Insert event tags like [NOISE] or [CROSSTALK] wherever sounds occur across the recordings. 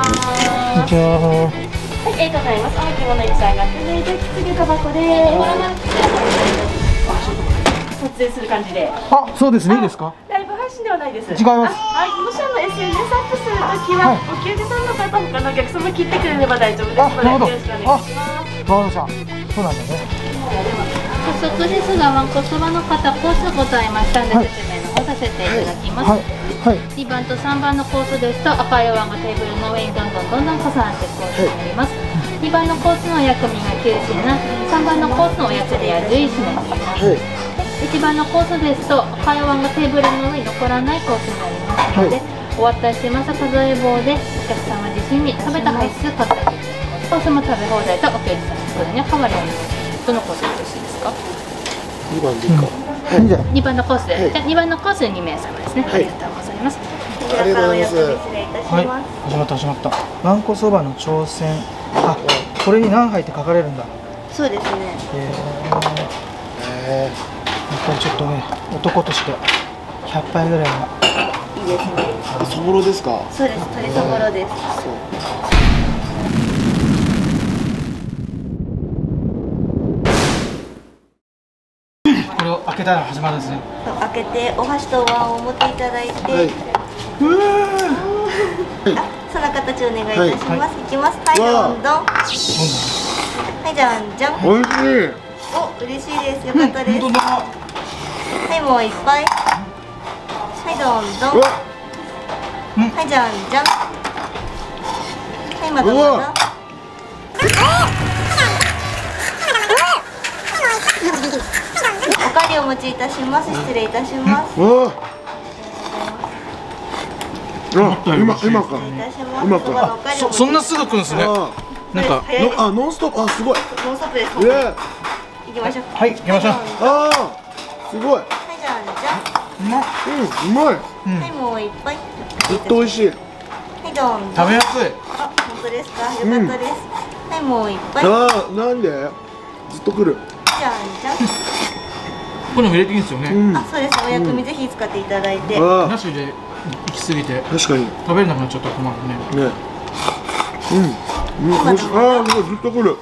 ます。こんにちは。はい、ありがとうございます。お着物に下がってね、じゃあ、次タバコで。撮影する感じで。あ、そうですね。いいですか？ライブ配信ではないです。違いますあはい、もしあの SNS アップするときは、はいお客さんの方、他のお客様切ってくれれば大丈夫ですあので、なるほどよろしくお願いします。わかりました。そうなんだね。早速ですが、ワンコそばの方、コースございましたので、はいさせていただきます。はい。はい。2番と3番のコースですと赤いお椀がテーブルの上にどんどんどんどん重なっていくコースになります、2番のコースのお薬味が9品3番のコースのおやつでは11品になります、1番のコースですと赤いお椀がテーブルの上に残らないコースになりますので、終わったりしてます数え棒でお客様自身に食べた回数数えてコースも食べ放題とお給仕さんそれには変わりませんどのコースでよろしいですか？二番でいいか。いいん。2番のコースで、はい。じゃあ2番のコース2名様ですね、はい。ありがとうございます。ありがとうございます。失礼いたしはいます。。始まった始まった。わんこそばの挑戦。あ、これに何杯って書かれるんだ。そうですね。えー、やっえぱりちょっとね、男として100杯ぐらい。は。い。い。ですね。ー、そぼろですか。そうです。鶏そぼろです。そう。これを開けたら始まるんですね。開けてお箸と碗を持っていただいて、はい。その形お願いいたします。い、きます。はい、どんどん。はい、じゃんじゃん。美味しい。お、嬉しいです。よかったです。本当だ。はい、もういっぱい。はい、どんどん。はい、じゃんじゃん。はい、まだうまだわ。おかわりお持ちいたします。失礼いたします。今今か。失礼いたします。うまくそばのおかそそんなすぐ来るんですね。あなんか。のあノンストップあすごい。ノンストップです。ええ。行きましょう。はい行きましょうああすごい。い、じゃんじゃん。うまっ。うんうまい。うんはい、もういっぱい。ずっと美味しい。はい、ど。食べやすい。あ、本当ですか？よかったです。はい、もういっぱい。じゃんああなんで？ずっと来る。じゃん。これも入れていいんですよね。うん。あ、そうです。お薬味ぜひ使っていただいて。あなしで行き過ぎてあ確かにね。食べれなくなっちゃったら困るね。うん。うん。ああすごいずっと来る。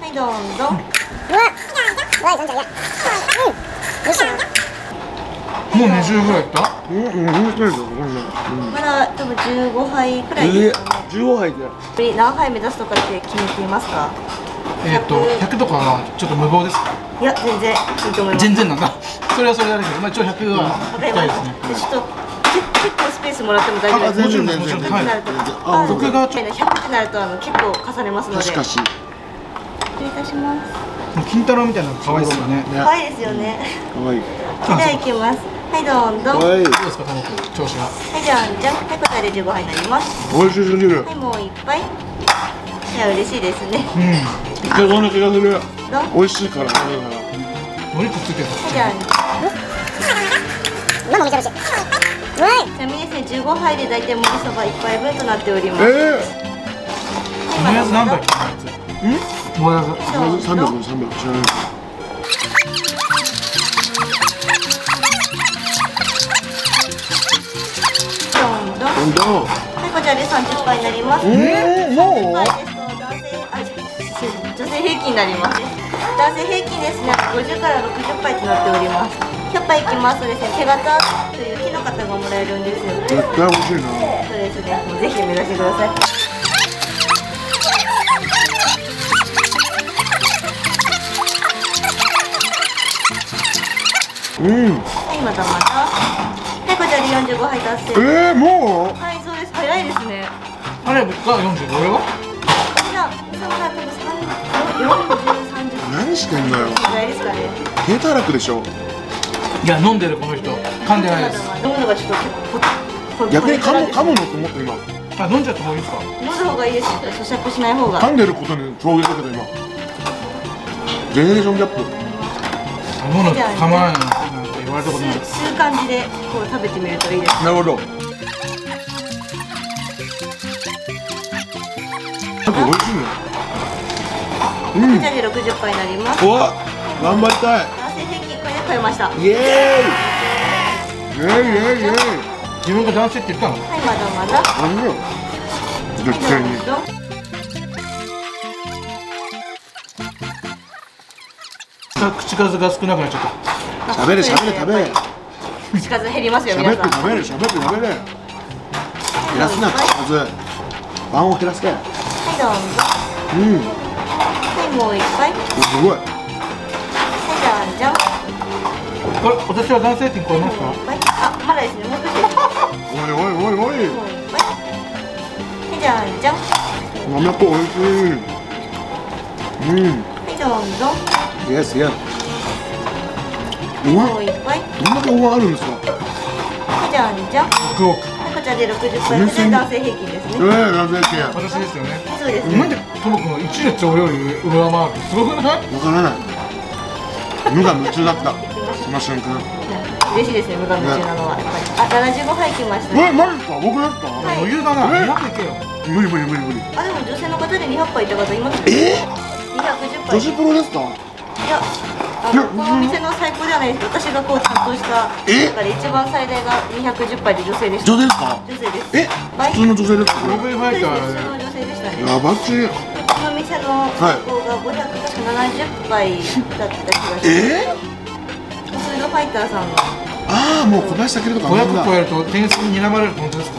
はい、どんどん。もう20ぐらいいった？うんうん。まだ多分15杯くらいえですかね。十五杯で。次何杯目指すとかって決めていますか？えっと100とかはちょっと無謀です。いや、全然いいと思います。全然なんだ。それはそれだけど、まあ一応100はいまですね。ちょっとけ結構スペースもらっても大丈夫ですか。あ全然もちろんもちろん100になると、はいあ僕がちょ100ってなるとあの結構重ねますので。しかし。失礼いたします。金太郎みたいなの可愛いですよね。ね。可愛いですよね。可愛い。じゃあ行きます。はい、どんどん。ははい。どうですか、タモ君、調子が。い、じゃんじゃん。はい、答えで15杯になります。美味しすぎるは。い、もういっぱい。いや、嬉しいですね。うん。いけそうな気がする。美味しいから。だから。お肉ついてる。じゃん。ちなみにですね、15杯で大体盛りそば1杯分となっております。えもやし何杯ど切ったやつ？もや。三百三百知らない。ん。どん。どん。どん。はい、こちらで30杯になります。えー、もう？女性平均になります。男性平均ですね、50から60杯となっております。100杯いきますとですね、手形という木の型がもらえるんですよ。絶対美味しいな。そうですね、もうぜひ目指してください。うん。はい、またまた。はい、こちらで45杯達成。えー、もう？はい、そうです。早いですね。あれが45俺 [LAUGHS] 何してんのよ。ぐらいですかね。低たらくでしょ。いや飲んでるこの人噛んでないです。飲むのがちょっと逆に噛む噛むむのと思って今。あ飲んじゃった方がいいですか？飲む方がいいですよ咀嚼しない方が噛んでることに衝撃だけど今。ジェネレーションギャップ。飲むの構わないなんて言われたことない。吸う感じでこう食べてみるといいですなるほど。なんか美味しいね。うん。こち。らで60杯になりますうわ、頑張りたい。男性平均これで超えました。はいイエーイ。イエーイ。イエーイ。イエーイ。自分が男性って言ったの？まだまだあの。絶対に。どうぞ口数が少なくなっちゃった。喋れ喋れ食べれ口数減りますよ喋皆さん。って食べれ喋って食べれ減らすな数。晩を減らせはいどうぞ。うん。はいもう一杯はい。すごい。じゃんじゃん。これ私は男性って聞こえますか？あまだですね。もう少しおいおいおい。おいじゃんじゃん。はなめこおいしい。うん。いどうぞイエスイエスうわもう一杯どんだけおわあるんですか？はいじゃんじゃんは僕いこちらで60杯こちら男性平均ですえね。えなぜけわ私ですよね。そうですなんでトモ君列俺より上回るすごくない？からない。無我夢中だった。その瞬間嬉しいですね無我夢中なのは。やっぱりあ75杯きましたね。えマジですか僕ですか？はい。余裕だな。え？200いけよ。無理無理無理無理。あでも女性の方で200杯いった方いますえ？210杯。女子プロですか？いや。あのこのお店の最高ではないです私がこう担当した。え？中で一番最大が210杯で女性でした。女性ですか？女性です。え？はい普通の女性ですか？普通の女性でしたねやばちこの店の最高が570杯だった気がします、え？フードファイターさんのああもう小林武とか500超えると点数に睨まれると本当ですか？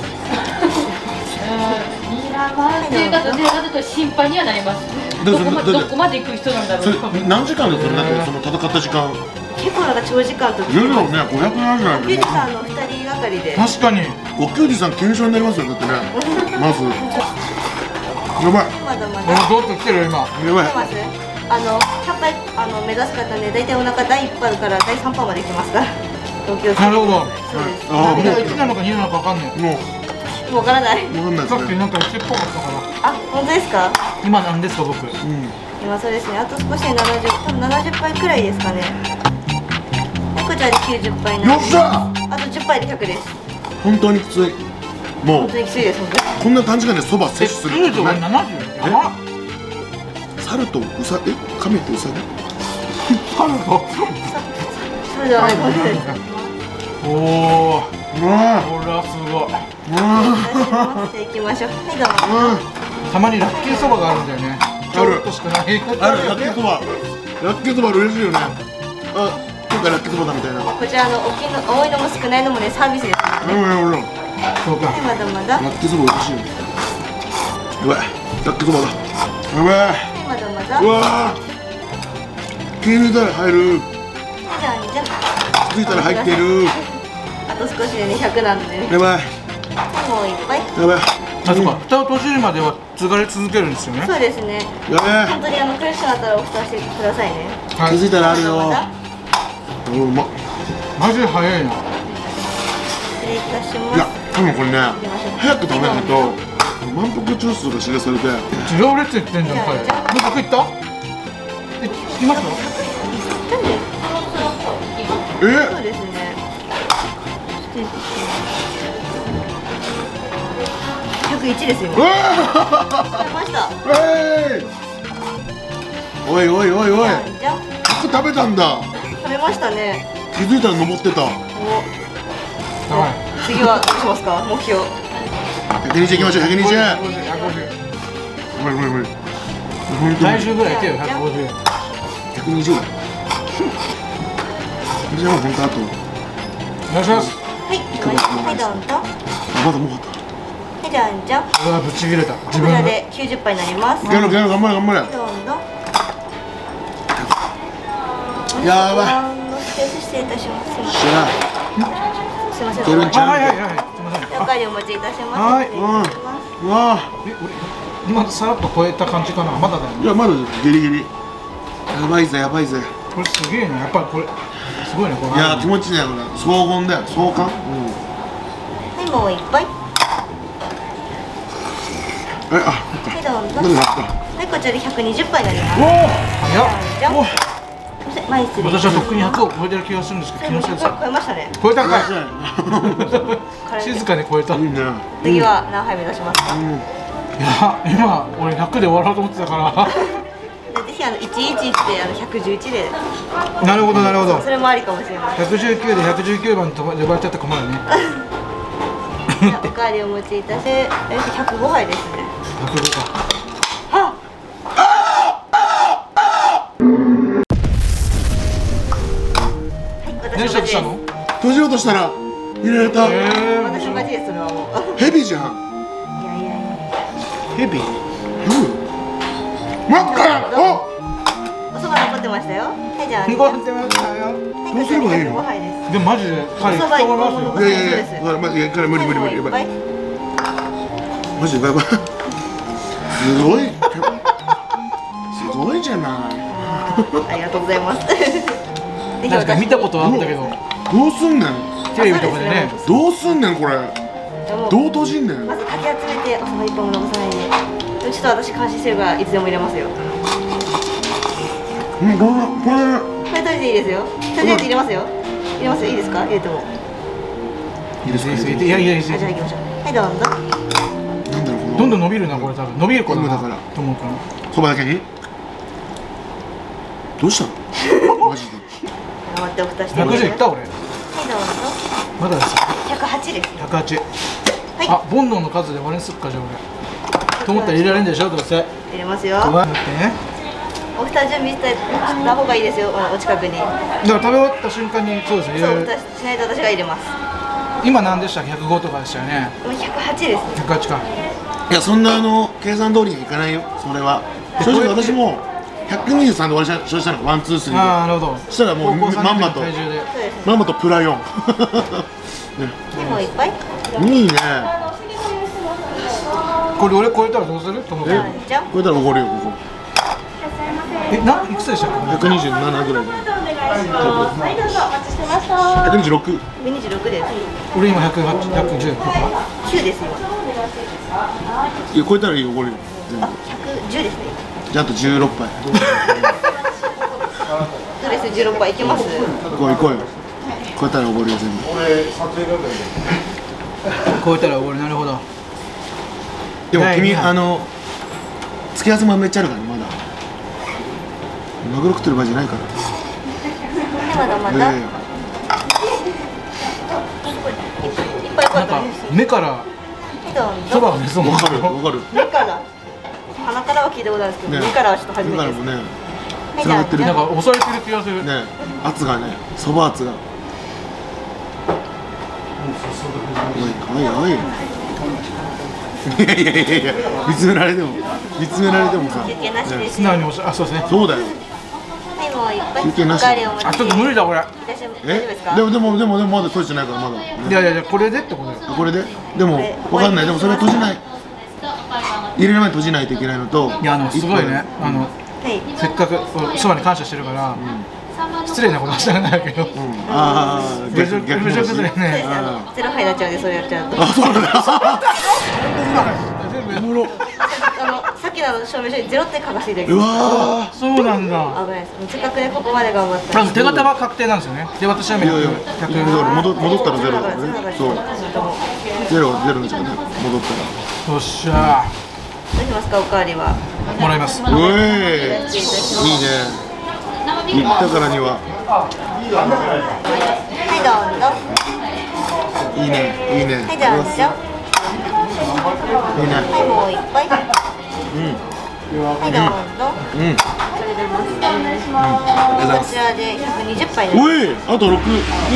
ニラマっていうかどちらかというと心配にはなりますどこまどこまで行く人なんだろそう何時間ですよねその戦った時間？結構なんか長時間といろいろね570なんビで。ルさんの2人がかりで。確かに。お給仕さん検証になりますよだってね。[LAUGHS] まず。やばい。まだまだ。どっと来てるよ今。やばい。あの100杯あの目指す方ね大体お腹第1波から第3波まで来ますから。東京なるほど。そうです。あー何が1なのか2なのか分かんない。もうわからない。わかんないですね。さっきなんか1っぽかったから。あ本当ですか？今なんですか僕。うん。今そうですね。あと少しで70多分70杯くらいですかね。はいこちらで90杯なんで。よっしゃあと10杯で100です。本当にきついもう。本当にきついです本当に。こんな短時間でそばえ摂取するルーズはね70やばっ猿とウサえ？亀とウサギ彼と？それではないおおこれはすごいー。うわじゃあ行きましょうはいたまにラッキーそばがあるんだよね。ちょっとしかないある。ラッキーそば。ラッキーそば嬉しいよね。あ今回ラッキーそばだみたいな。こちらの大きいの多いのも少ないのもねサービスですはうんうんうん。そうか。いまだまだはラッキーそば美味しいよやばいラッキーそばだ。やばいいまだまだ。うわー。気抜いたら入る。じゃあじゃ気づいたら入ってる。あと少しでね100なんで。ねやばい。もういっぱい。やばい。あそうか。蓋を閉じるまでは継がれ続けるんですよね。そうですね。やばい本当にあの苦しくなったらお蓋してくださいね。はい。気づいたらあるようまっ。マジで早いな。失礼いたしいます。や多分これね早く食べないと満腹中枢が刺激されて自動列言ってんじゃん彼。じゃあ僕行った？え聞きます？よ。え？そうですね失礼します101です今うわ食べました。ーえい。おいおいおいおい。じゃんじゃん服食べたんだ。食べましたね。気づいたら登ってた。お。はい。次はどうしますか？目標。120いきましょう。120 150 150無理無理無理来週ぐらい行けよ。150 120だじゃあ。本当あと。お願いしますはいはいどんとはあまだもうかった。いじゃんじゃんこうわぶち切れた。自ち分でらで90杯になります。いけるいける頑張れ頑張れ。どんどんやばい。い失礼いたします。すいません。すいません。いけるんちゃうあはいはいはいすい。ませんおかわりお持ちいたします。はい。失礼いたします。うわ。え俺今さらっと超えた感じかな？まだだよね。いやまだギリギリ。やばいぜやばいぜ。これすげえなやっぱりこれすごいねこれいや気持ちいいねこれ。荘厳だよ。壮観。うんはいもういっぱい。えあはいどうぞはいこちらで120杯になりますおお早っ。じゃんおすいません前失礼私はとっくに100を超えてる気がするんですけど気のせいです。100か超えましたね。超えたかい。体 [LAUGHS] 静かに超えた。いいいね次は何杯目指しますか？うん。や今俺100で終わろうと思ってたかでぜひあの11ってあの111で。らなるほどなるほど。それもありかもしれません。119で119番と呼ばれちゃったら困るね。[LAUGHS] おかわりお持ちいたしえ105杯ですね。105か。はい何したとしたの？閉じようとしたら入れられた。え私の勝ちですそれは。もうヘビじゃん。いやいやいやヘビ？うん。真っ赤やあおそば残ってましたよはいじゃあ [LAUGHS] 残ってましたよはいどうすればいいのこちら205杯でもマジで彼おそば人がいますよいやいやいやまいやから無理無理無理やばいマジでやばいすごいすごいじゃないありがとうございます。ぜ確かに見たことはあったけどどうすんねんテレビとかでねどうすんねんこれどどう閉じんねんまずかき集めておそば一本も残さないで。ちょっと私監視してるからいつでも入れますよ。うんこれここれとりあえずいいですよ。とりあえず入れますよ。入れますよ。いいですか？入れても。いいですいやいやいいですあじゃあ行きましょう。はいどうぞ。れなんだろうどんどん伸びるなこれ多分。伸びる子だな？今だからと思うから。そばだけに？どうしたの？[LAUGHS] マジで。頑張ってお蓋してみて110いった？俺。はいどうぞ。まだです百八です。108はい。あボンドンの数で割れすっかじゃあ俺。と思ったら入れられんでしょどうせ。入れますよ。ねお蓋準備してた方がいいですよ。お近くに。だから食べ終わった瞬間にそうですね入そうしないと私が入れます。今何でしたっけ？105とかでしたよね。でも百八です。ね。108か。いやそんなあの計算通りにはいかないよそれは。正直私も123で終わりし消したのワンツースリーああなるほど。そしたらもうまんまと30体重でそうで。す。まんまとプラ4ね。でもいっぱい？いいね。これ俺超えたらどうする？と思ってじゃあじゃん。これたらおごるよここえないくつでしたっけ？127ぐらい。で126二十六。です。俺今108 110とか九です今。いや超えたらいいよおごるよ全部あ百十ですね。じゃああと16杯。そうです十六杯いけます？行こう行こうよ。超えたらおごるよ全部。超えたら俺なるほど。でも君第二杯あの付け合わせもめっちゃあるからねマグロ食ってる場合じゃないから。まだまだ。ねいっぱい良かなんかったです。目からそばうわかるわかる。目から。鼻からは聞いたことあるんですけど、ね。目からはちょっと初めてです。だからもねはい繋がってる。なんか押されてる気がする。ね。圧がねそば圧が。おいおいおいいやいやいやいや見つめられても見つめられてもさ休憩なしです。素直に押しあそうですねそうだよはいもいっぱい。休憩なしあちょっと無理だこれいらっしゃい大丈夫ですか？えでもでもでもでもまだ閉じてないからまだ、いやいやいやこれでってことよこれででもわかんないでもそれ閉じない入れる前に閉じないといけないのといやあのすごいねあのはい。せっかくそばに感謝してるから失礼なことはしたくないけど。うん。ああ侮辱侮辱するそうですねゼロ杯になっちゃうんでそれやっちゃうと。あそうなんだ。全部やめろ。あのさっきの証明書にゼロって書かせていたうだきます。わそうなんだ。危ないです。せっかくねここまで頑張った。手形は確定なんですよね。で私はーい。やいや100だから戻戻ったらゼロ。そうゼロゼロになっちゃうね戻ったよっしゃ。どうしますかおかわりは。もらいます。らうえいいね言ったからにははいどうぞ。いいねいいねはいじゃあじゃん。いいねはいもういっぱい。はいうんどうぞ。うんそれでます。お願いします。こちらで120杯です。おいあと6い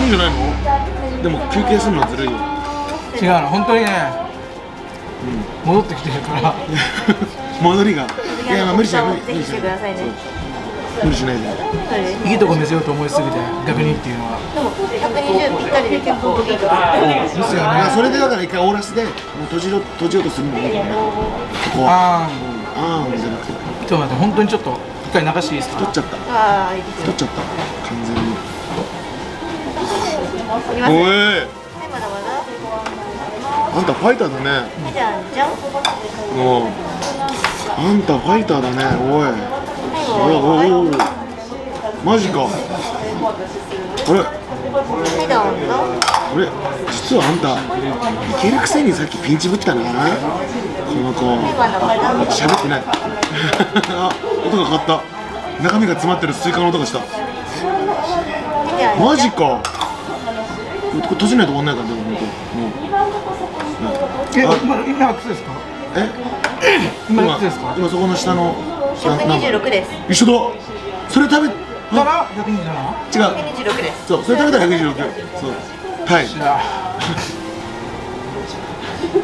るんじゃないの？でも休憩するのはずるいよ違うの本当にね戻ってきてるから [LAUGHS] 戻りがいやまあ無理しない無理ぜひしてくださいね。無理しないで。い。いとこ見せようと思いすぎて逆にっていうのは。でも120ぴったりで結構いいとこですよね。それでだから一回オーラスでもう閉じろ閉じようとするのもいいよね。ここ。あはうんあーじゃなくて。ーちょっと待って本当にちょっと一回流していいですか？取っちゃった。ああいいです。よ。取っちゃった。完全に。おはいいまだまだ。あんたファイターだね。はいじゃんじゃん。もう。あんたファイターだねおいおいおマジか。あれ。あれ実はあんたいけるくせにさっきピンチぶったな。この子。喋ってない。あ [LAUGHS] 音が変わった。中身が詰まってるスイカの音がした。マジか。これ閉じないと終わんないからでも本当もうえ？あ今今いくつですか？え今今そこの下の126です。一緒だ。それ食べだから127違う。126です。そうそれ食べたら116そう。タイじゃあ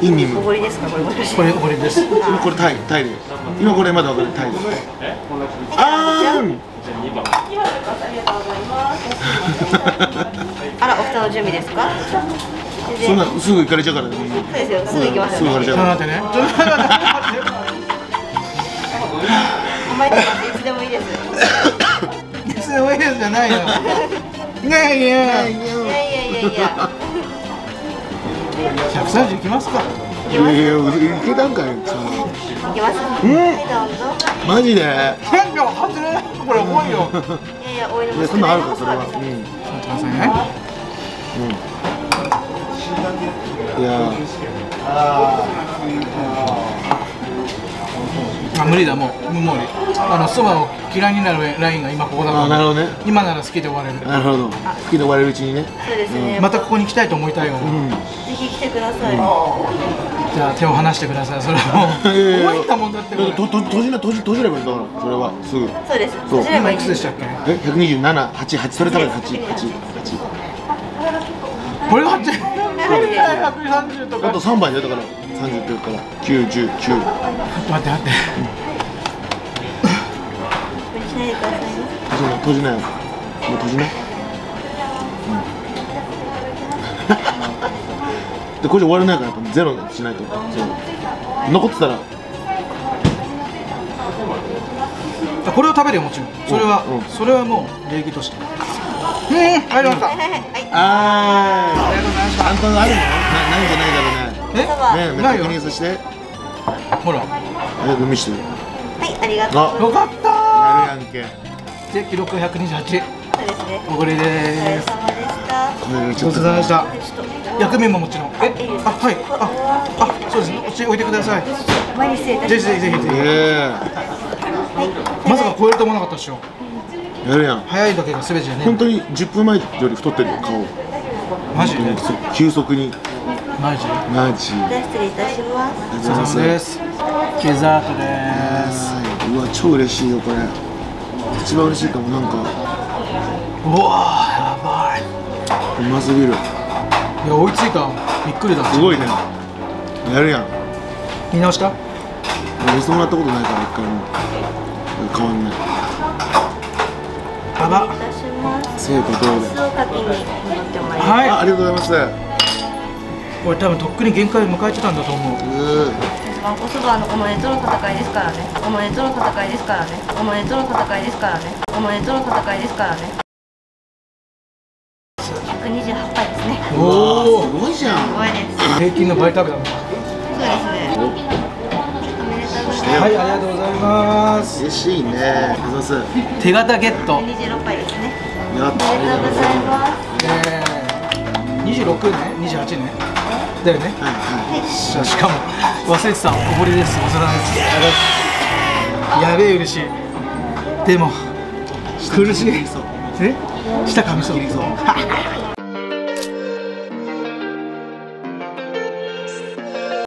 インニム。おごりですか？これこれこれです。今これタイタイで今これまだ分かる。タイ。であーん。あらお蓋の準備ですか？そんなすぐ行かれちゃうからね。そうですよ。すぐ行きますすぐ行かれちゃうから。ちょっと待ってね [LAUGHS] 甘いとかいつでもいいです。いつでもいいですじゃないよ。いやいや。いやいやいやいや。130いきますか。いやいやいけたんかいさ行きます？うん。マジで？い天井外れないこれ重いよ。いやいやおいでもやそんなんあるかそれは。うん。待ってくださいねいや。あ無理だもうもう無理。あのそばを嫌いになるラインが今ここだからあなるほどね。今なら好きで終われる。なるほど。好きで終われるうちにね。そうですね。またここに来たいと思いたいよ、うん。ぜひ来てください。じゃあ手を離してください。それは。[LAUGHS] もういやいや。重いんだもんだってこれとと閉じな閉じ閉じればいいんだからそれは。すぐ。そうです。そう。今そればいいいくつでしたっけ？え？127、8、8それ食べる8、8、8これが8 130 [LAUGHS] とか。あと3倍だよだから30って言ったら9、10、9待って待って。閉じないよ。もう閉じない、うん、でこれで終われないからやっぱゼロにしないと。そう。残ってたら。あこれを食べるよもちろん。それは、うん。それはもう礼儀として。うん入りました。はい。はいはいあありがとうございましあんたのあるの？なないんじゃないだろうねえ確認させて。ほら。え見して。るはいありがとう。あ。よかったやるやんけ。で記録128そうですね。おごりお疲れです様でした。ごちそうさまでした。薬味ももちろん。え？いいですあはい。ああそうですね。こっち置いてください。前に失礼いたします。ぜひぜひぜひぜひ。え。はいまさか超えると思わなかったでしょ。えやるやん。早いだけが全てじゃね本当に10分前より太ってるよ顔。マジ本当に。急速にマジ？マジ。失礼いたします。ごちそうさまです。デザートです。うわ超嬉しいよこれ一番嬉しいかもなんか。うわーやばい。うますぎるいや追いついたびっくりだすごいね。やるやん。見直した？見せてもらったことないから一回も。変わんない。やば。成果どうで。酢をかけに乗ってまいりますはい。あありがとうございますう俺多分とっくに限界を迎えてたんだと思う。ーわん。こそばのお前との戦いですからね。お前との戦いですからね。お前との戦いですからね。お前との戦いですからね。128杯ですねおおすごいじゃん。すごいです。平均の倍食べたのかそうですね。おめでとうございはいありがとうございます。嬉しいね。手形ゲット。ます26杯ですね。やっおめでとうございます。え。ー、26ね。28ねだよね。はいはししかも忘れてたおごりです。お皿ですやべえ嬉しい。でも苦しい。え？舌噛みそう